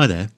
Hi there.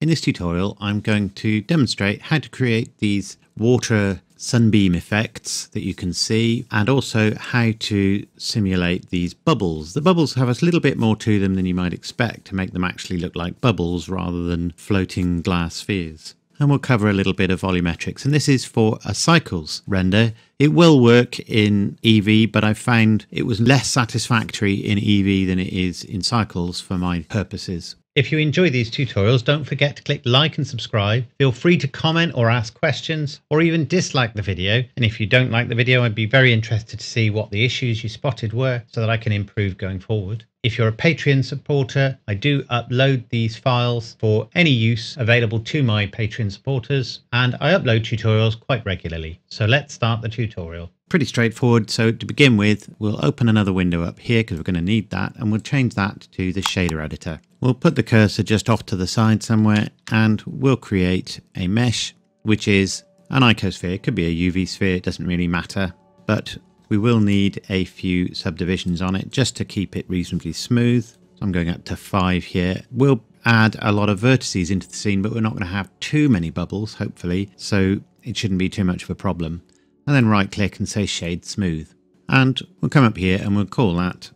In this tutorial, I'm going to demonstrate how to create these water sunbeam effects that you can see and also how to simulate these bubbles. The bubbles have a little bit more to them than you might expect to make them actually look like bubbles rather than floating glass spheres. And we'll cover a little bit of volumetrics. And this is for a cycles render. It will work in Eevee, but I found it was less satisfactory in Eevee than it is in cycles for my purposes. If you enjoy these tutorials, don't forget to click like and subscribe. Feel free to comment or ask questions or even dislike the video. And if you don't like the video, I'd be very interested to see what the issues you spotted were so that I can improve going forward. If you're a Patreon supporter, I do upload these files for any use available to my Patreon supporters, and I upload tutorials quite regularly. So let's start the tutorial pretty straightforward. So to begin with, we'll open another window up here because we're going to need that and we'll change that to the shader editor. We'll put the cursor just off to the side somewhere and we'll create a mesh, which is an icosphere. It could be a UV sphere, it doesn't really matter, but we will need a few subdivisions on it just to keep it reasonably smooth. So I'm going up to five here. We'll add a lot of vertices into the scene, but we're not going to have too many bubbles, hopefully, so it shouldn't be too much of a problem and then right click and say shade smooth. And we'll come up here and we'll call that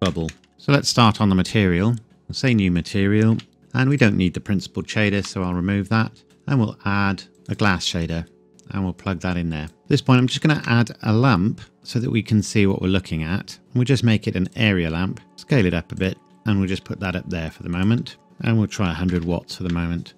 bubble. So let's start on the material. We'll say new material and we don't need the principled shader so I'll remove that and we'll add a glass shader and we'll plug that in there. At this point I'm just going to add a lamp so that we can see what we're looking at. We'll just make it an area lamp, scale it up a bit and we'll just put that up there for the moment and we'll try 100 watts for the moment.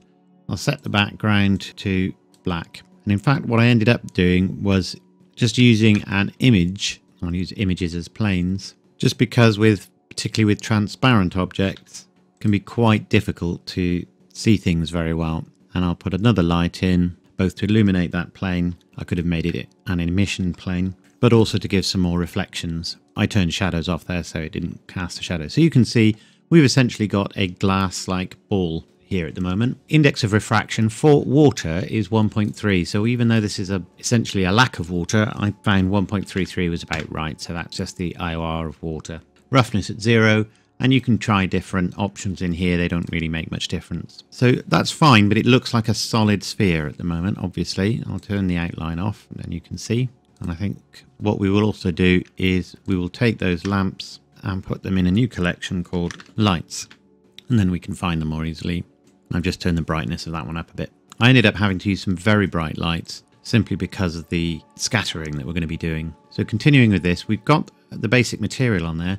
I'll set the background to black and in fact, what I ended up doing was just using an image. I'll use images as planes, just because with particularly with transparent objects, can be quite difficult to see things very well. And I'll put another light in, both to illuminate that plane. I could have made it an emission plane, but also to give some more reflections. I turned shadows off there so it didn't cast a shadow. So you can see we've essentially got a glass-like ball here at the moment. Index of refraction for water is 1.3. So even though this is a, essentially a lack of water, I found 1.33 was about right. So that's just the IOR of water. Roughness at zero. And you can try different options in here. They don't really make much difference. So that's fine, but it looks like a solid sphere at the moment, obviously. I'll turn the outline off and you can see. And I think what we will also do is we will take those lamps and put them in a new collection called lights. And then we can find them more easily. I've just turned the brightness of that one up a bit. I ended up having to use some very bright lights simply because of the scattering that we're going to be doing. So continuing with this, we've got the basic material on there,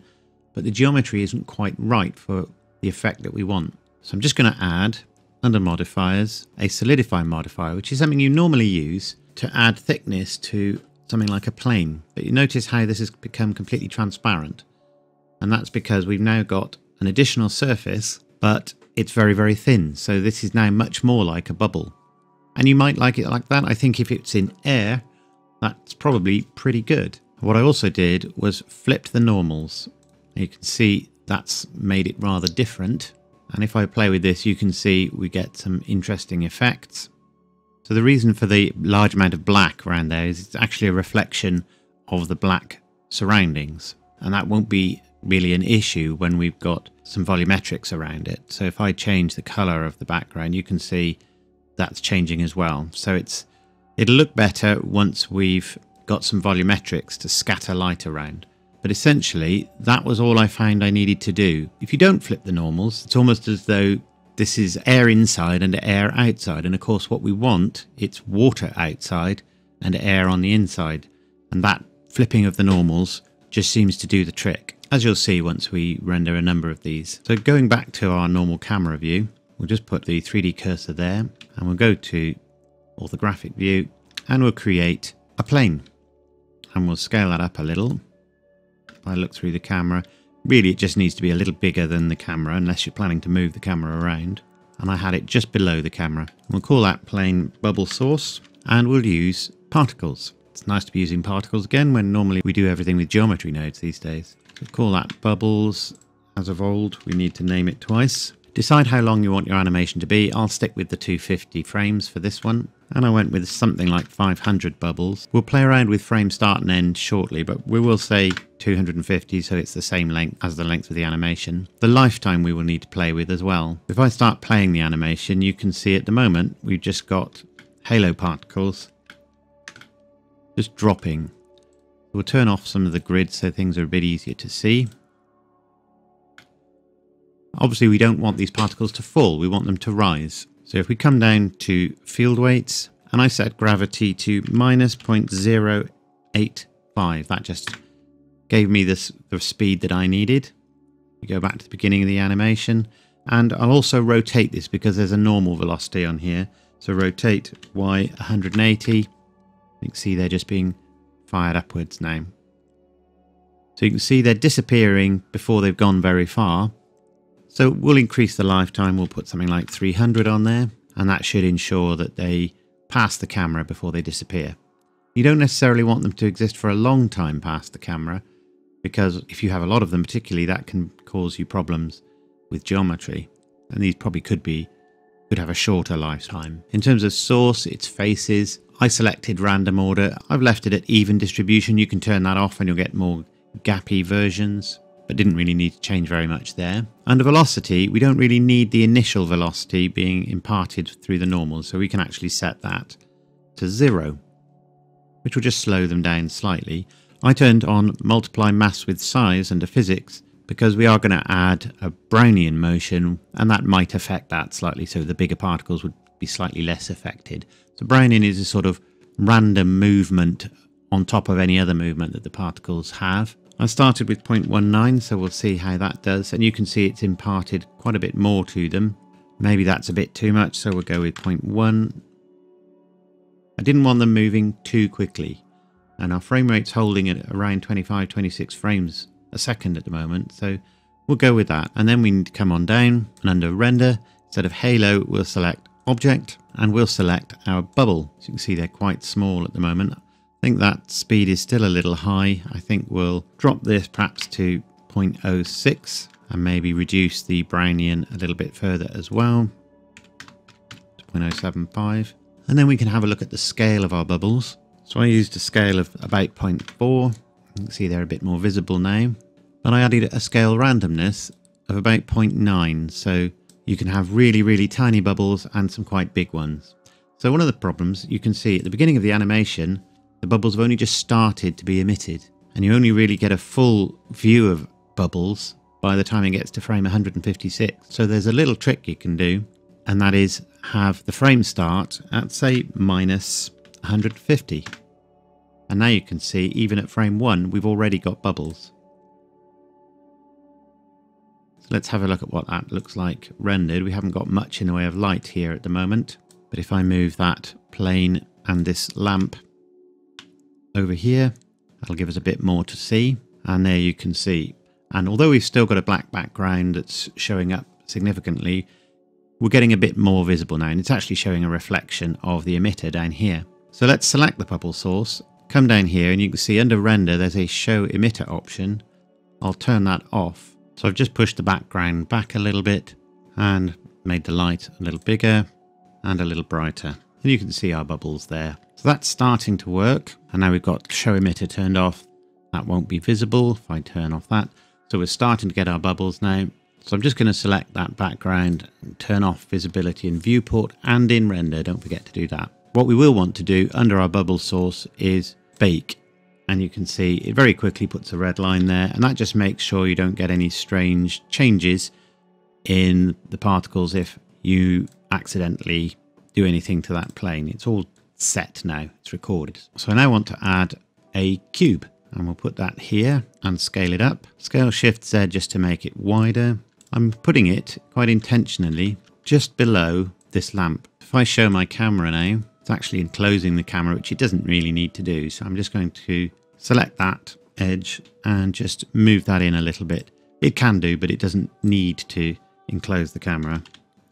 but the geometry isn't quite right for the effect that we want. So I'm just going to add, under modifiers, a solidify modifier, which is something you normally use to add thickness to something like a plane. But you notice how this has become completely transparent. And that's because we've now got an additional surface, but it's very, very thin. So this is now much more like a bubble. And you might like it like that. I think if it's in air, that's probably pretty good. What I also did was flipped the normals. You can see that's made it rather different. And if I play with this, you can see we get some interesting effects. So the reason for the large amount of black around there is it's actually a reflection of the black surroundings. And that won't be really an issue when we've got some volumetrics around it. So if I change the color of the background, you can see that's changing as well. So it's it'll look better once we've got some volumetrics to scatter light around. But essentially, that was all I found I needed to do. If you don't flip the normals, it's almost as though this is air inside and air outside. And of course, what we want, it's water outside and air on the inside. And that flipping of the normals just seems to do the trick as you'll see once we render a number of these. So going back to our normal camera view, we'll just put the 3D cursor there and we'll go to orthographic view and we'll create a plane and we'll scale that up a little. I look through the camera, really it just needs to be a little bigger than the camera unless you're planning to move the camera around. And I had it just below the camera. We'll call that plane bubble source and we'll use particles. It's nice to be using particles again when normally we do everything with geometry nodes these days. We'll call that bubbles. As of old, we need to name it twice. Decide how long you want your animation to be. I'll stick with the 250 frames for this one. And I went with something like 500 bubbles. We'll play around with frame start and end shortly, but we will say 250 so it's the same length as the length of the animation. The lifetime we will need to play with as well. If I start playing the animation, you can see at the moment we've just got halo particles just dropping. We'll turn off some of the grid so things are a bit easier to see. Obviously we don't want these particles to fall, we want them to rise. So if we come down to field weights and I set gravity to minus 0.085, that just gave me this the speed that I needed. We go back to the beginning of the animation and I'll also rotate this because there's a normal velocity on here. So rotate Y 180. You can see they're just being fired upwards now. So you can see they're disappearing before they've gone very far. So we'll increase the lifetime. We'll put something like 300 on there, and that should ensure that they pass the camera before they disappear. You don't necessarily want them to exist for a long time past the camera, because if you have a lot of them particularly, that can cause you problems with geometry. And these probably could be could have a shorter lifetime. In terms of source, its faces, I selected random order. I've left it at even distribution. You can turn that off and you'll get more gappy versions but didn't really need to change very much there. Under velocity, we don't really need the initial velocity being imparted through the normal, so we can actually set that to zero, which will just slow them down slightly. I turned on multiply mass with size under physics because we are going to add a Brownian motion and that might affect that slightly, so the bigger particles would be slightly less affected. So Brownian is a sort of random movement on top of any other movement that the particles have. I started with 0.19, so we'll see how that does. And you can see it's imparted quite a bit more to them. Maybe that's a bit too much, so we'll go with 0.1. I didn't want them moving too quickly. And our frame rate's holding at around 25, 26 frames a second at the moment. So we'll go with that. And then we need to come on down and under render, instead of halo, we'll select object and we'll select our bubble. So you can see they're quite small at the moment think that speed is still a little high. I think we'll drop this perhaps to 0.06 and maybe reduce the Brownian a little bit further as well to 0.075. And then we can have a look at the scale of our bubbles. So I used a scale of about 0.4. You can see they're a bit more visible now. But I added a scale randomness of about 0.9. So you can have really, really tiny bubbles and some quite big ones. So one of the problems you can see at the beginning of the animation, the bubbles have only just started to be emitted, and you only really get a full view of bubbles by the time it gets to frame 156. So there's a little trick you can do, and that is have the frame start at say minus 150. And now you can see even at frame 1 we've already got bubbles. So let's have a look at what that looks like rendered. We haven't got much in the way of light here at the moment, but if I move that plane and this lamp over here. That'll give us a bit more to see. And there you can see. And although we've still got a black background that's showing up significantly, we're getting a bit more visible now. And it's actually showing a reflection of the emitter down here. So let's select the bubble source, come down here and you can see under render there's a show emitter option. I'll turn that off. So I've just pushed the background back a little bit and made the light a little bigger and a little brighter. And you can see our bubbles there. That's starting to work. And now we've got show emitter turned off. That won't be visible if I turn off that. So we're starting to get our bubbles now. So I'm just going to select that background and turn off visibility in viewport and in render. Don't forget to do that. What we will want to do under our bubble source is bake. And you can see it very quickly puts a red line there. And that just makes sure you don't get any strange changes in the particles if you accidentally do anything to that plane. It's all set now, it's recorded. So I now want to add a cube and we'll put that here and scale it up. Scale Shift Z just to make it wider. I'm putting it quite intentionally just below this lamp. If I show my camera now, it's actually enclosing the camera, which it doesn't really need to do. So I'm just going to select that edge and just move that in a little bit. It can do, but it doesn't need to enclose the camera.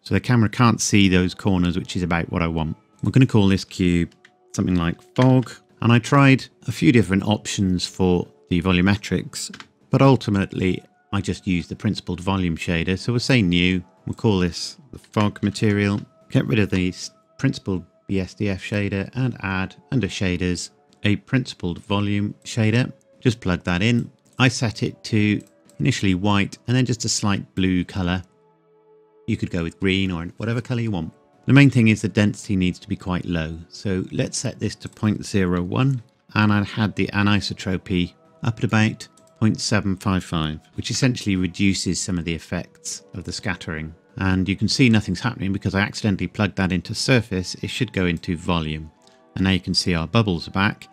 So the camera can't see those corners, which is about what I want. We're going to call this cube something like fog. And I tried a few different options for the volumetrics, but ultimately I just used the principled volume shader. So we'll say new, We'll call this the fog material. Get rid of the principled BSDF shader and add under shaders a principled volume shader. Just plug that in. I set it to initially white and then just a slight blue color. You could go with green or whatever color you want. The main thing is the density needs to be quite low. So let's set this to 0.01 and I had the anisotropy up at about 0.755, which essentially reduces some of the effects of the scattering. And you can see nothing's happening because I accidentally plugged that into surface. It should go into volume. And now you can see our bubbles are back.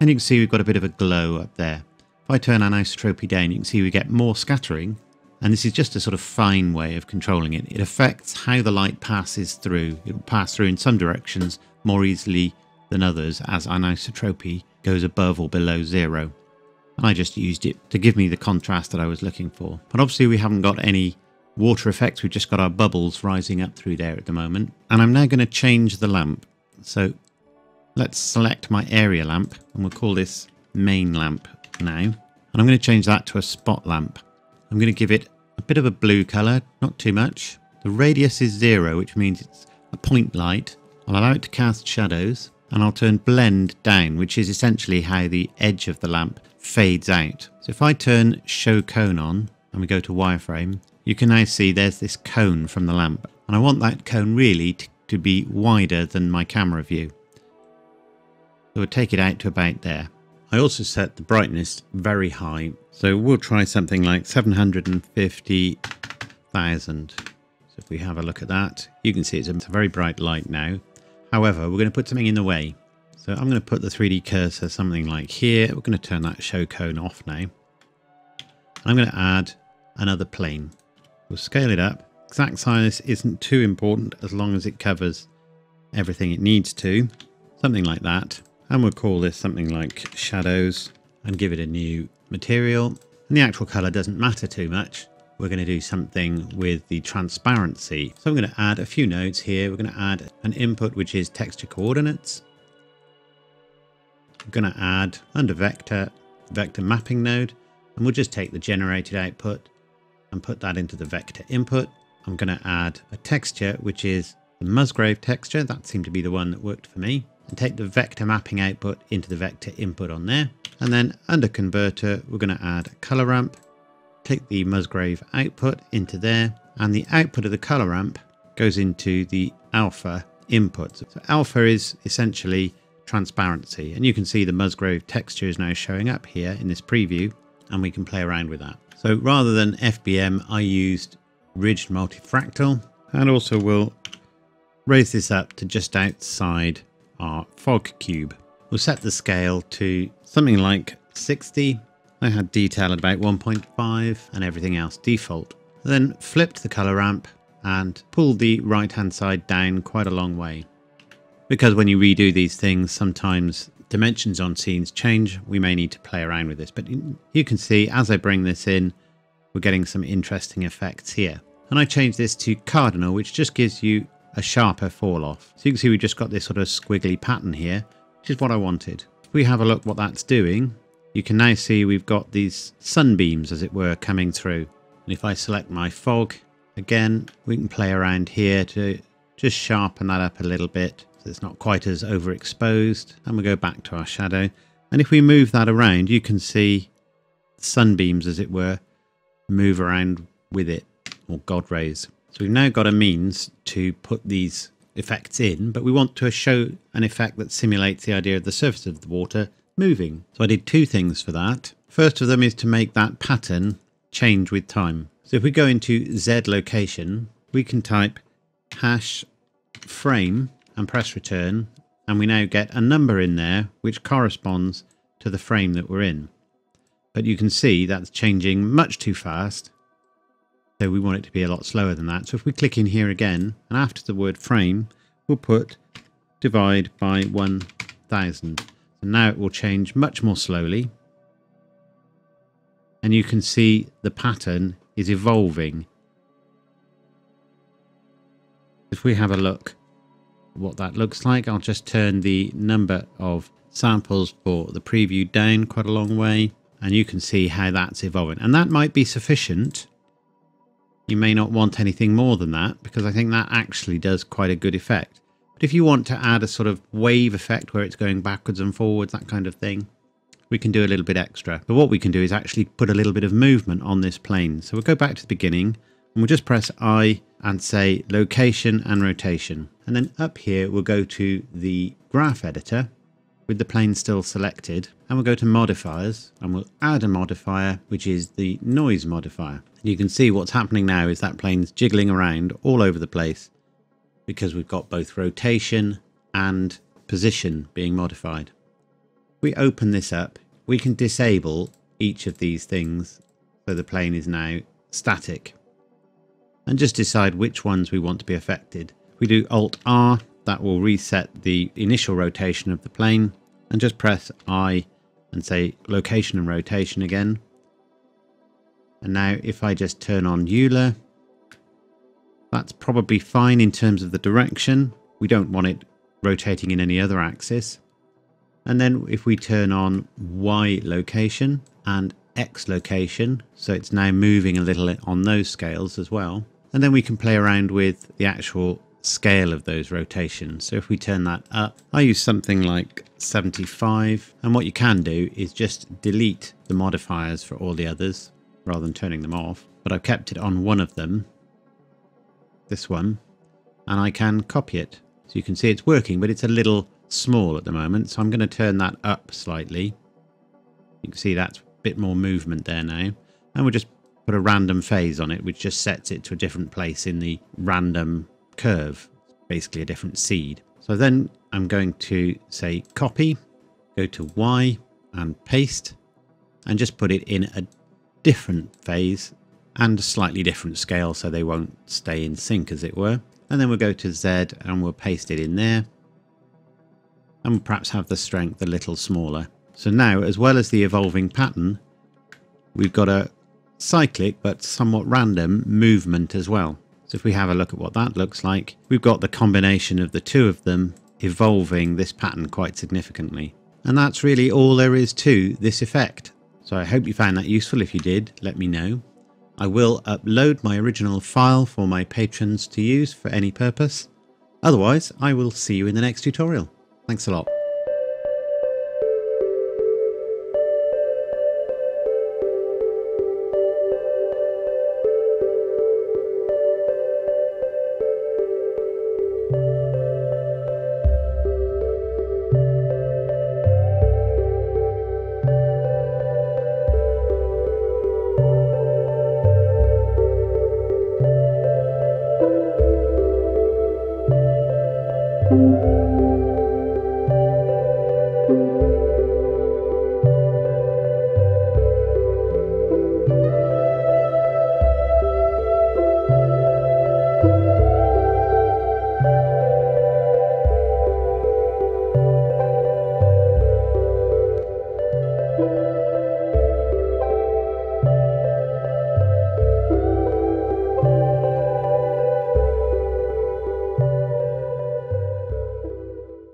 And you can see we've got a bit of a glow up there. If I turn anisotropy down, you can see we get more scattering. And this is just a sort of fine way of controlling it. It affects how the light passes through. It will pass through in some directions more easily than others as anisotropy goes above or below zero. I just used it to give me the contrast that I was looking for. But obviously we haven't got any water effects. We've just got our bubbles rising up through there at the moment. And I'm now going to change the lamp. So let's select my area lamp and we'll call this main lamp now. And I'm going to change that to a spot lamp. I'm going to give it a bit of a blue color, not too much. The radius is zero, which means it's a point light. I'll allow it to cast shadows and I'll turn blend down, which is essentially how the edge of the lamp fades out. So if I turn show cone on and we go to wireframe, you can now see there's this cone from the lamp. And I want that cone really to, to be wider than my camera view. So we'll take it out to about there. I also set the brightness very high. So we'll try something like 750,000. So if we have a look at that, you can see it's a very bright light now. However, we're going to put something in the way. So I'm going to put the 3D cursor something like here. We're going to turn that show cone off now. I'm going to add another plane. We'll scale it up. Exact size isn't too important as long as it covers everything it needs to. Something like that. And we'll call this something like shadows and give it a new material. And the actual color doesn't matter too much. We're going to do something with the transparency. So I'm going to add a few nodes here. We're going to add an input, which is texture coordinates. I'm going to add under vector, vector mapping node, and we'll just take the generated output and put that into the vector input. I'm going to add a texture, which is the Musgrave texture. That seemed to be the one that worked for me. And take the vector mapping output into the vector input on there. And then under converter, we're going to add color ramp. Take the Musgrave output into there. And the output of the color ramp goes into the alpha input. So alpha is essentially transparency. And you can see the Musgrave texture is now showing up here in this preview. And we can play around with that. So rather than FBM, I used ridged multifractal and also we'll raise this up to just outside our fog cube. We'll set the scale to something like 60. I had detail at about 1.5 and everything else default. Then flipped the color ramp and pulled the right hand side down quite a long way. Because when you redo these things, sometimes dimensions on scenes change, we may need to play around with this. But you can see as I bring this in, we're getting some interesting effects here. And I change this to cardinal, which just gives you a sharper fall off. So you can see we've just got this sort of squiggly pattern here, which is what I wanted. If we have a look what that's doing, you can now see we've got these sunbeams, as it were, coming through. And if I select my fog, again, we can play around here to just sharpen that up a little bit so it's not quite as overexposed. And we go back to our shadow. And if we move that around, you can see sunbeams, as it were, move around with it, or God rays. So we've now got a means to put these effects in, but we want to show an effect that simulates the idea of the surface of the water moving. So I did two things for that. First of them is to make that pattern change with time. So if we go into Z location, we can type hash frame and press return and we now get a number in there which corresponds to the frame that we're in. But you can see that's changing much too fast. So we want it to be a lot slower than that. So if we click in here again and after the word frame, we'll put divide by 1000. So now it will change much more slowly. And you can see the pattern is evolving. If we have a look what that looks like. I'll just turn the number of samples for the preview down quite a long way and you can see how that's evolving and that might be sufficient You may not want anything more than that because I think that actually does quite a good effect. But if you want to add a sort of wave effect where it's going backwards and forwards, that kind of thing, we can do a little bit extra. But what we can do is actually put a little bit of movement on this plane. So we'll go back to the beginning and we'll just press I and say location and rotation. And then up here, we'll go to the graph editor with the plane still selected and we'll go to modifiers and we'll add a modifier which is the noise modifier. You can see what's happening now is that plane's jiggling around all over the place because we've got both rotation and position being modified. If we open this up, we can disable each of these things so the plane is now static and just decide which ones we want to be affected. We do Alt R, that will reset the initial rotation of the plane and just press I and say location and rotation again. And now if I just turn on Euler, that's probably fine in terms of the direction. We don't want it rotating in any other axis. And then if we turn on Y location and X location, so it's now moving a little on those scales as well. And then we can play around with the actual scale of those rotations. So if we turn that up, I use something like 75. And what you can do is just delete the modifiers for all the others rather than turning them off. But I've kept it on one of them, this one, and I can copy it. So you can see it's working, but it's a little small at the moment. So I'm going to turn that up slightly. You can see that's a bit more movement there now. And we'll just put a random phase on it, which just sets it to a different place in the random curve, basically a different seed. So then I'm going to say copy, go to Y and paste, and just put it in a different phase and a slightly different scale so they won't stay in sync as it were. And then we'll go to Z and we'll paste it in there. And perhaps have the strength a little smaller. So now, as well as the evolving pattern, we've got a cyclic but somewhat random movement as well. So if we have a look at what that looks like, we've got the combination of the two of them evolving this pattern quite significantly. And that's really all there is to this effect. So I hope you found that useful. If you did, let me know. I will upload my original file for my patrons to use for any purpose. Otherwise, I will see you in the next tutorial. Thanks a lot. thank you